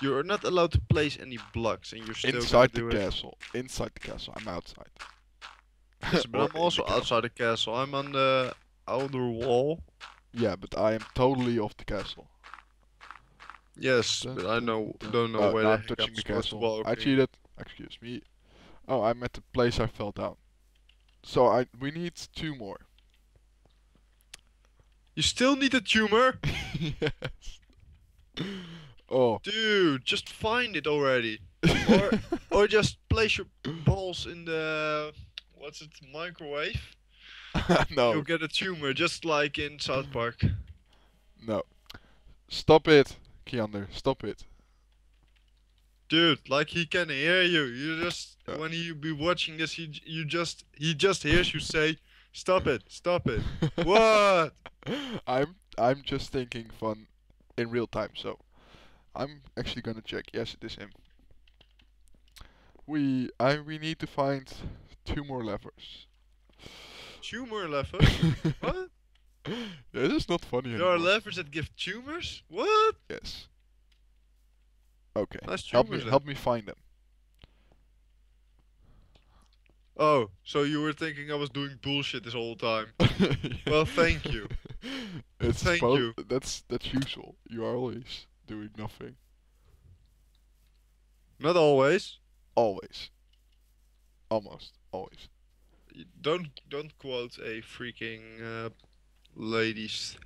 You're not allowed to place any blocks, and you're still Inside the do it. castle. Inside the castle. I'm outside. Yes, but I'm in the also outside the castle. I'm on the outer wall. Yeah, but I am totally off the castle. Yes, but I know don't know Oh, where the I'm touching I'm the supposed to castle. I cheated. Excuse me. Oh, I'm at the place I fell down. So I we need two more. You still need a tumor, yes. Oh. dude. Just find it already, or or just place your balls in the what's it microwave. no. You'll get a tumor, just like in South Park. No. Stop it, Keander. Stop it. Dude, like he can hear you. You just Yeah. when you be watching this, he you just he just hears you say, "Stop it, stop it." what? I'm I'm just thinking fun in real time, so I'm actually gonna check. Yes, it is him. We I we need to find two more levers. Tumor levers? what? This is not funny There are levers that give tumors? What? yes. Okay. Nice Help me then. help me find them. Oh, so you were thinking I was doing bullshit this whole time? Well, thank you. It's Thank you. That's that's usual. You are always doing nothing. Not always. Always. Almost. Always. Don't don't quote a freaking uh, ladies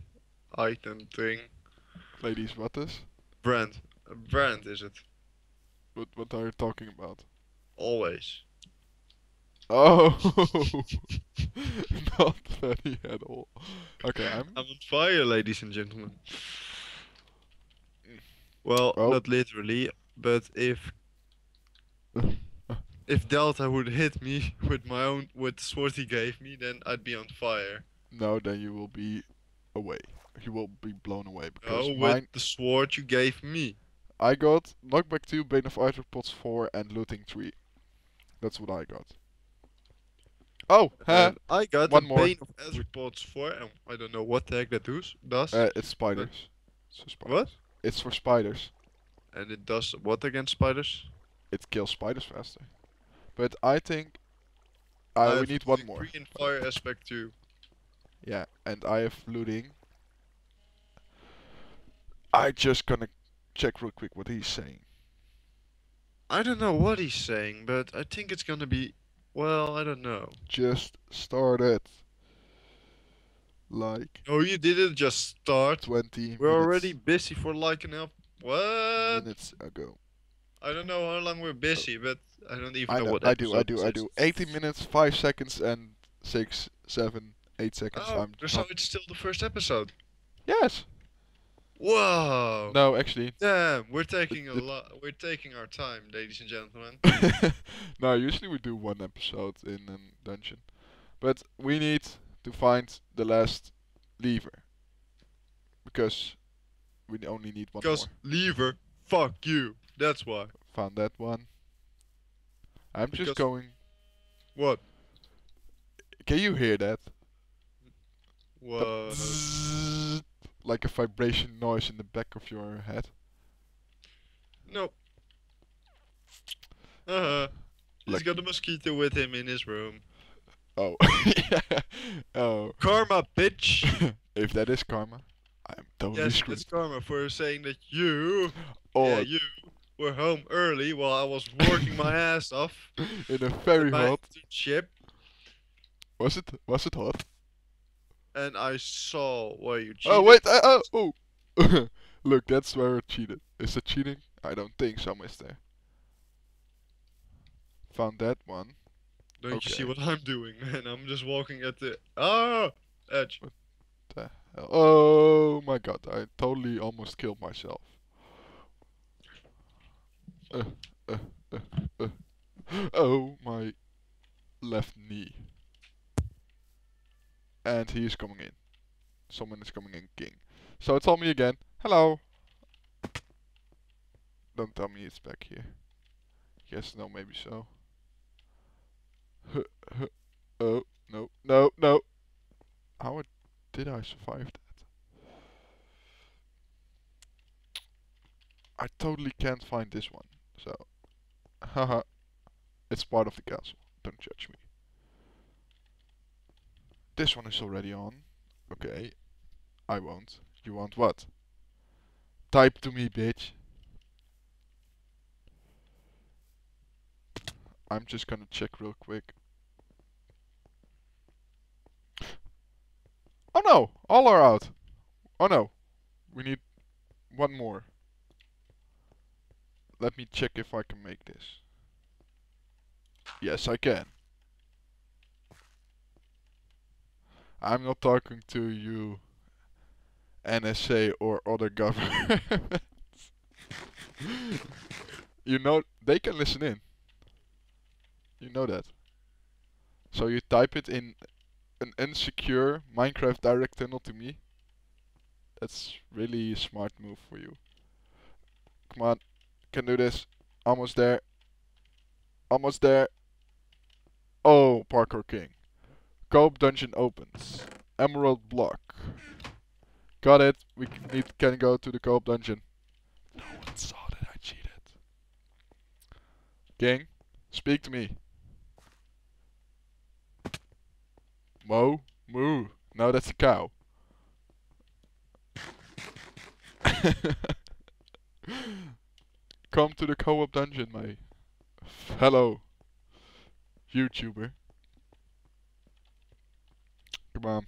item thing. Ladies, what is? Brand. Brand is it? What what are you talking about? Always. Oh, not funny at all. Okay, I'm. I'm on fire, ladies and gentlemen. Well, Oh. not literally, but if if Delta would hit me with my own with the sword he gave me, then I'd be on fire. No, then you will be away. You will be blown away because No, mine. with the sword you gave me. I got knockback two, bane of arthropods four, and looting three. That's what I got. Oh, huh? I got one more. more. Bane of Arthropods 4, and I don't know what the heck that does. does. Uh, it's spiders. It's spiders. What? It's for spiders. and it does what against spiders? It kills spiders faster. But I think I uh, we need one more. three and fire aspect too. Yeah, and I have looting. I just gonna check real quick what he's saying. I don't know what he's saying, but I think it's gonna be. Well, I don't know. Just started. Like Oh, you didn't just start. 20 We're minutes, already busy for like an up. What? minutes ago. I don't know how long we're busy, but I don't even I know, know, what I do, I do, I do. 80 minutes, 5 seconds, and 6, 7, 8 seconds. Oh, I'm so not- it's still the first episode. Yes! Whoa! No, actually. Damn, we're taking a lot. We're taking our time, ladies and gentlemen. no, usually we do one episode in a dungeon. But we need to find the last lever. Because we only need one Because lever, fuck you. That's why. Found that one. I'm just going. What? Can you hear that? What? like a vibration noise in the back of your head. No. Uh huh. He's Like- got a mosquito with him in his room. Oh. yeah. Oh. Karma, bitch! if that is karma, I am totally yes, screwed. it's karma for saying that you, Or yeah, you, were home early while I was working my ass off. in a very hot. internship, Was it? Was it hot? and I saw where you cheated. Oh wait! Uh, oh, oh. Look, that's where it cheated. Is it cheating? I don't think so, Mister. Found that one. Don't you see what I'm doing, man? I'm just walking at the ah edge. The hell? Oh my god! I totally almost killed myself. Uh, uh, uh, uh. Oh my left knee. And he is coming in. Someone is coming in, king. So tell me again. Hello. Don't tell me it's back here. Yes, no, maybe so. Oh, no, no, no. How did I survive that? I totally can't find this one. So, haha, it's part of the castle. Don't judge me. This one is already on. Okay, I won't. You want what? Type to me, bitch. I'm just gonna check real quick. Oh no! All are out. Oh no. We need one more. Let me check if I can make this. Yes, I can. I'm not talking to you, NSA or other government. you know, they can listen in. You know that. So you type it in an unsecure Minecraft direct tunnel to me. That's really a smart move for you. Come on, can do this. Almost there. Almost there. Oh, Parkour King. Co-op dungeon opens. Emerald block. Got it. We need can go to the co-op dungeon. No one saw that I cheated. King, speak to me. Mo, moo. No, that's a cow. Come to the co-op dungeon, my fellow YouTuber. Come on.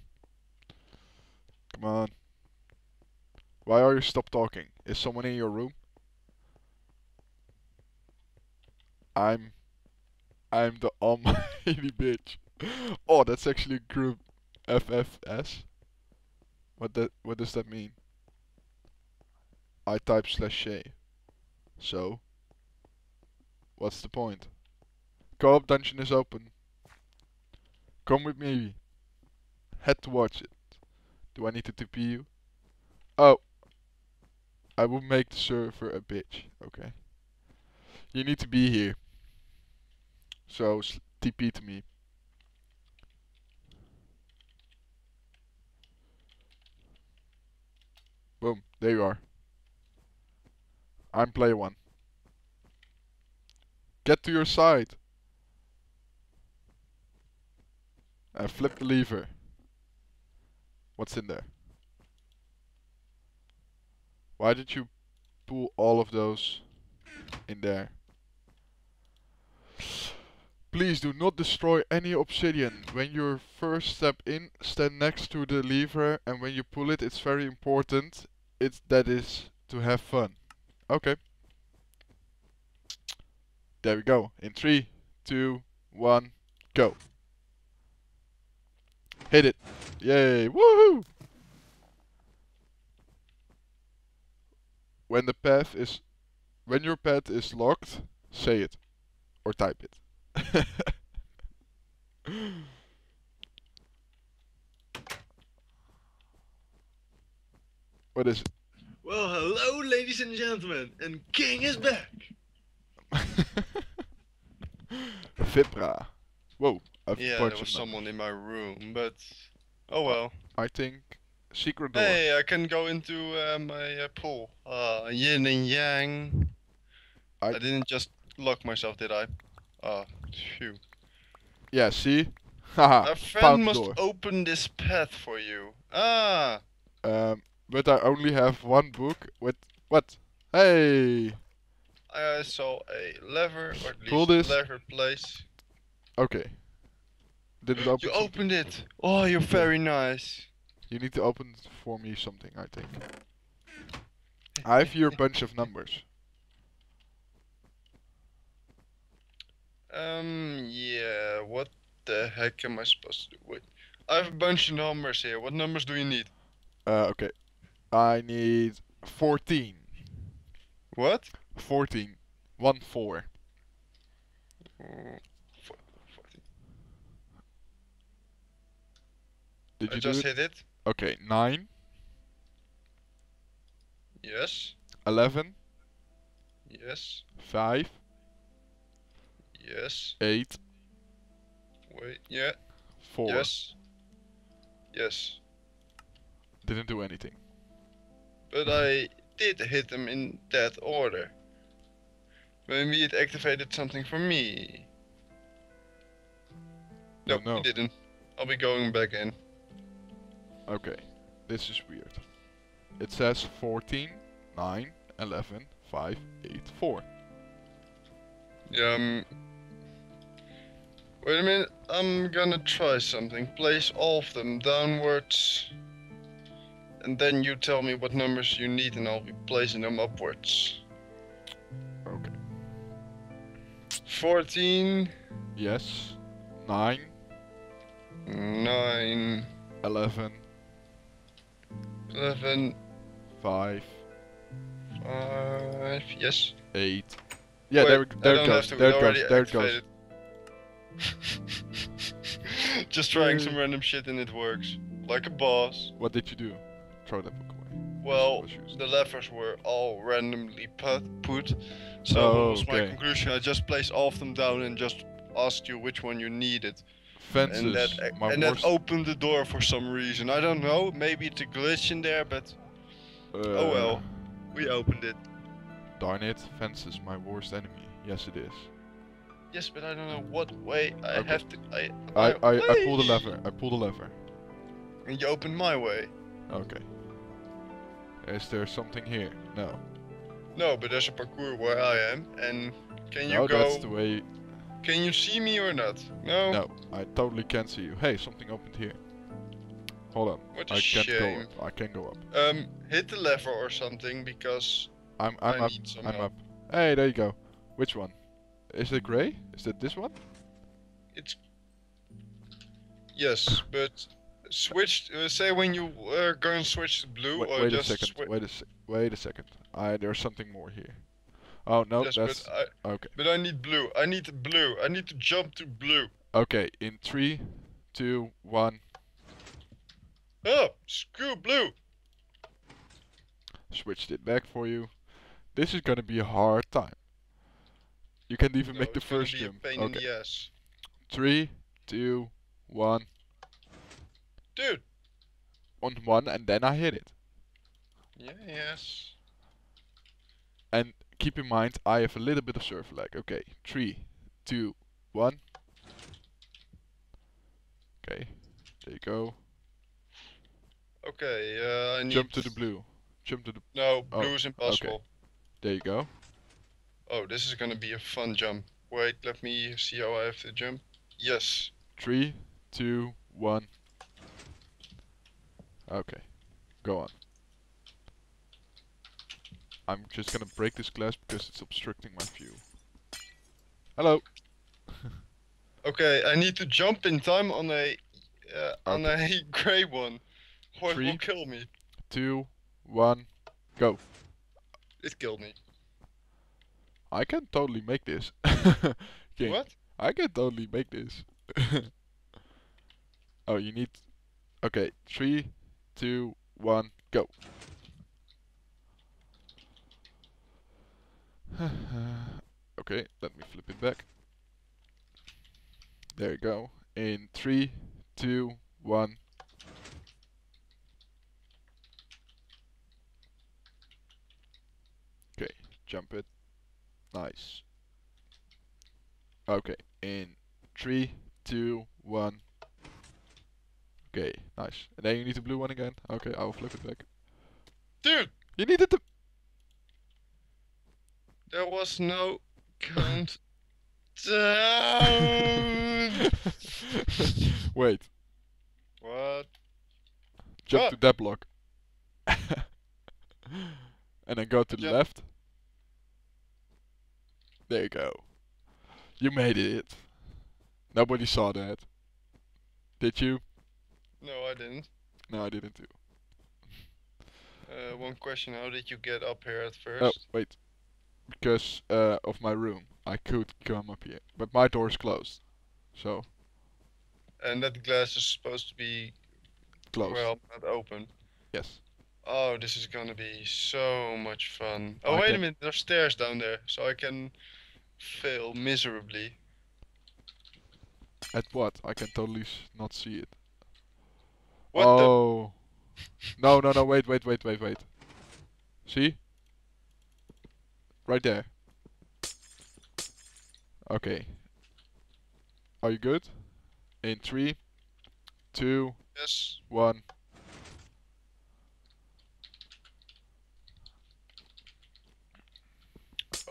Come on. Why are you stop talking? Is someone in your room? I'm I'm the almighty bitch. Oh, that's actually group FFS. What that what does that mean? I type slash shay. So what's the point? Co-op dungeon is open. Come with me. Head towards it. Do I need to TP you? Oh. I will make the server a bitch. Okay. You need to be here. So TP to me. Boom. There you are. I'm player one. Get to your side. And flip the lever. What's in there? Why did you pull all of those in there? Please do not destroy any obsidian. When you first step in, stand next to the lever and when you pull it, it's very important. It's that is to have fun. Okay. There we go. In three, two, one, go. Hit it. Yay. Woohoo! When the path is when your path is locked, say it. Or type it. what is it? Well, hello, ladies and gentlemen, and King is back. Vipra. Whoa, I've Yeah, there was someone in my room, but oh well. I think secret door. Hey, I can go into uh, my uh, pool. Uh, yin and yang. I- I... didn't just lock myself, did I? Ah, phew. Yeah, see? Haha, A found friend must door. open this path for you. Ah, Um, but I only have one book with what? Hey. I saw a lever, or at Pull least this. lever place. Okay. Did it open? You opened it. Oh, you're very nice. You need to open for me something, I think. I have your bunch of numbers. Um, yeah, what the heck am I supposed to do? Wait, I have a bunch of numbers here. What numbers do you need? Uh, okay. I need 14. What? 14. 1 4. Mm, fo- 14. Did I you just it? hit it. Okay, 9, Yes. 11, Yes. 5, Yes. 8, Wait. Yeah. 4. Yes. Yes. Didn't do anything. But I did hit them in that order. Maybe it activated something for me. No, no. it didn't. I'll be going back in. Okay, this is weird. It says 14, 9, 11, 5, 8, 4. Yeah, um... Wait a minute, I'm gonna try something. Place all of them downwards. And then you tell me what numbers you need and I'll be placing them upwards. Okay. 14, Yes. 9, 9, 11, 11, 5, 5, yes. 8. Yeah, Wait, there, there it goes. to, There it goes. There it goes. Just trying some random shit and it works. Like a boss. What did you do? Throw that book away. Well, the levers were all randomly put, put. so Oh, what was my conclusion. I just placed all of them down and just asked you which one you needed. Fences. and that, my and that opened the door for some reason. I don't know, maybe it's a glitch in there, but oh uh, well. We opened it. Darn it, fences my worst enemy. Yes, it is. yes, but I don't know what way I Okay. have to. I, I, I, I pull the way. lever. I pull the lever. And you opened my way. Okay. Is there something here? No. No, but there's a parkour where I am, and can you no, go? that's the way. Can you see me or not? No. No, I totally can't see you. Hey, something opened here. Hold on. What a I can't shame. go up. I can go up. Um, hit the lever or something because I'm I'm I up. I'm help. up. Hey, there you go. Which one? Is it grey? Is it this one? It's yes, but switch. Uh, say when you are going to switch to blue Wait, or wait a just second. Wait a sec. Wait a second. I there's something more here. Oh no, yes, that's but I okay. but I need blue. I need blue. I need to jump to blue. Okay, in three, two, one. Oh, screw blue. Switched it back for you. This is gonna be a hard time. You can't even No, make the first jump. Okay, three, two, one, dude. on one, and then I hit it. Yeah, yes. And keep in mind, I have a little bit of surf lag. Okay, three, two, one. Okay, there you go. Okay. Uh, I need Jump to the blue. Jump to the. No, Oh, blue is impossible. There you go. Oh, this is gonna be a fun jump. Wait, let me see how I have to jump. Yes. Three, two, one. Okay, go on. I'm just gonna break this glass because it's obstructing my view. Hello. Okay, I need to jump in time on a uh, on a grey one, or it Three. will kill me. Two, one, go. It killed me. I can totally make this. King, What? I can totally make this. oh, you need. Okay, three, two, one, go. okay, let me flip it back. There you go. In three, two, one. Okay, jump it. Nice. Okay, in three, two, one. Okay, nice. And then you need the blue one again. Okay, I'll flip it back. Dude, You needed the. there was no count down. Wait, what? jump What? to that block. and then go to the Jump. left. There you go. You made it. Nobody saw that. Did you? No, I didn't. No, I didn't too. Uh, one question: How did you get up here at first? Oh, wait. Because uh, of my room. I could come up here. But my door's closed. So, And that glass is supposed to be closed. well not open. yes. Oh, this is gonna be so much fun. Oh, I wait a minute, there's stairs down there, so I can fail miserably. At what? I can totally s- not see it. What oh. no, no, no, wait, wait, wait, wait, wait. See? Right there. Okay. Are you good? In three, two, Yes. one.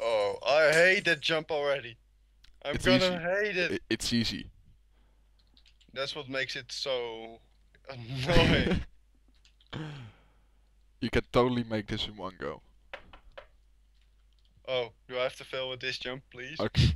Oh, I hate that jump already. I'm It's gonna easy. hate it. It's easy. That's what makes it so annoying. you can totally make this in one go. oh, do I have to fail with this jump, please? Okay.